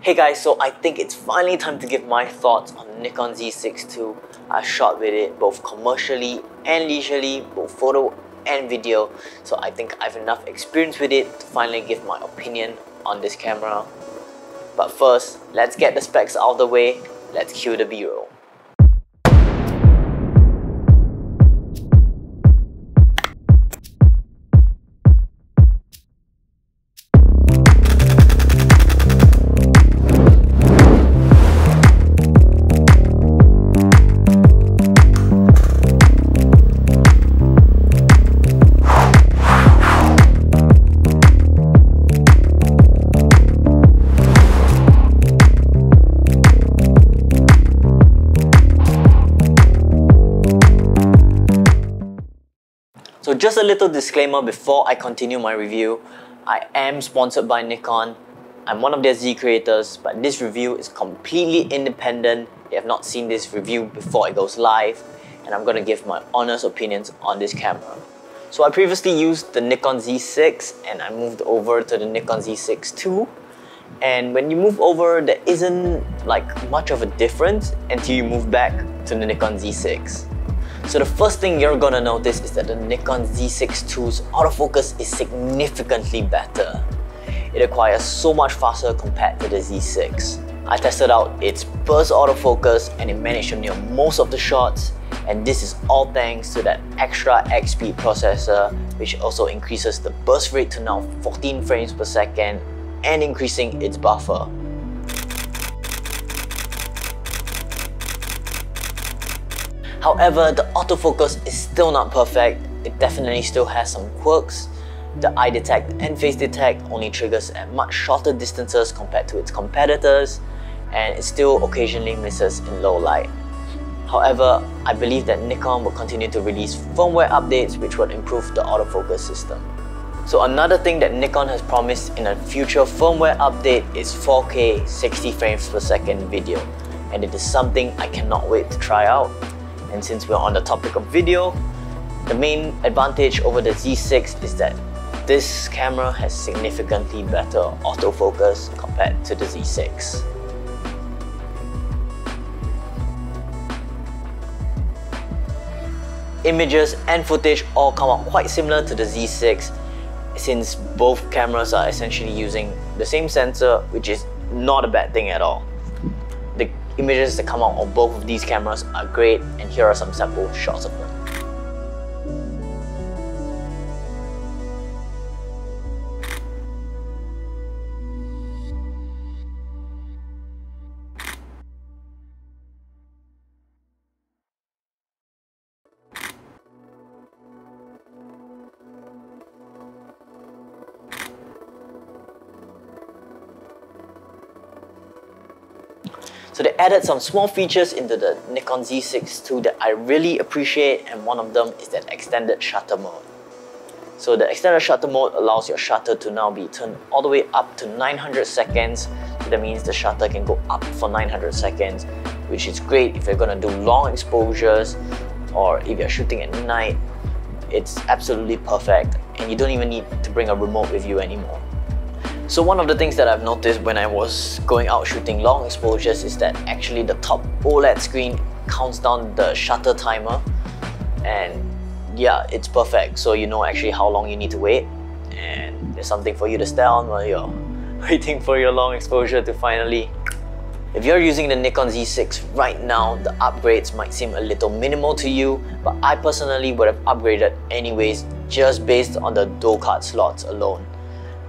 Hey guys, so I think it's finally time to give my thoughts on Nikon Z6 II. I shot with it both commercially and leisurely, both photo and video, so I think I have enough experience with it to finally give my opinion on this camera. But first, let's get the specs out of the way, let's cue the b-roll. Just a little disclaimer before I continue my review. I am sponsored by Nikon. I'm one of their Z creators, but this review is completely independent. They have not seen this review before it goes live, and I'm gonna give my honest opinions on this camera. So I previously used the Nikon Z6 and I moved over to the Nikon Z6 II. And when you move over, there isn't like much of a difference until you move back to the Nikon Z6. So the first thing you're gonna notice is that the Nikon Z6 II's autofocus is significantly better. It acquires so much faster compared to the Z6. I tested out its burst autofocus and it managed to nail most of the shots and this is all thanks to that extra EXPEED processor which also increases the burst rate to now 14 frames per second and increasing its buffer. However, the autofocus is still not perfect. It definitely still has some quirks. The eye detect and face detect only triggers at much shorter distances compared to its competitors, and it still occasionally misses in low light. However, I believe that Nikon will continue to release firmware updates which would improve the autofocus system. So another thing that Nikon has promised in a future firmware update is 4K 60 frames per second video and it is something I cannot wait to try out. And since we're on the topic of video, the main advantage over the Z6 is that this camera has significantly better autofocus compared to the Z6. Images and footage all come out quite similar to the Z6 since both cameras are essentially using the same sensor which is not a bad thing at all images that come out on both of these cameras are great and here are some sample shots of them. So they added some small features into the Nikon Z6 II that I really appreciate and one of them is that extended shutter mode. So the extended shutter mode allows your shutter to now be turned all the way up to 900 seconds. So that means the shutter can go up for 900 seconds, which is great if you're gonna do long exposures or if you're shooting at night. It's absolutely perfect and you don't even need to bring a remote with you anymore. So one of the things that I've noticed when I was going out shooting long exposures is that actually the top OLED screen counts down the shutter timer. And yeah, it's perfect. So you know actually how long you need to wait. And there's something for you to stare on while you're waiting for your long exposure to finally if you're using the Nikon Z6 right now, the upgrades might seem a little minimal to you, but I personally would have upgraded anyways just based on the dual card slots alone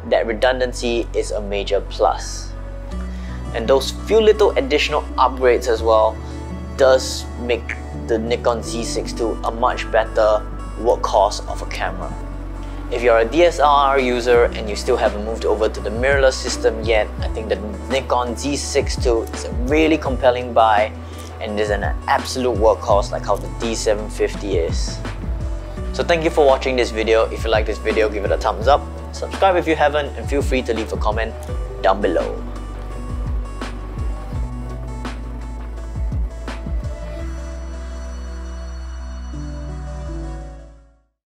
that redundancy is a major plus. And those few little additional upgrades as well does make the Nikon Z6 II a much better workhorse of a camera. If you're a DSLR user and you still haven't moved over to the mirrorless system yet, I think the Nikon Z6 II is a really compelling buy and is an absolute workhorse like how the D750 is. So thank you for watching this video. If you like this video, give it a thumbs up Subscribe if you haven't and feel free to leave a comment down below.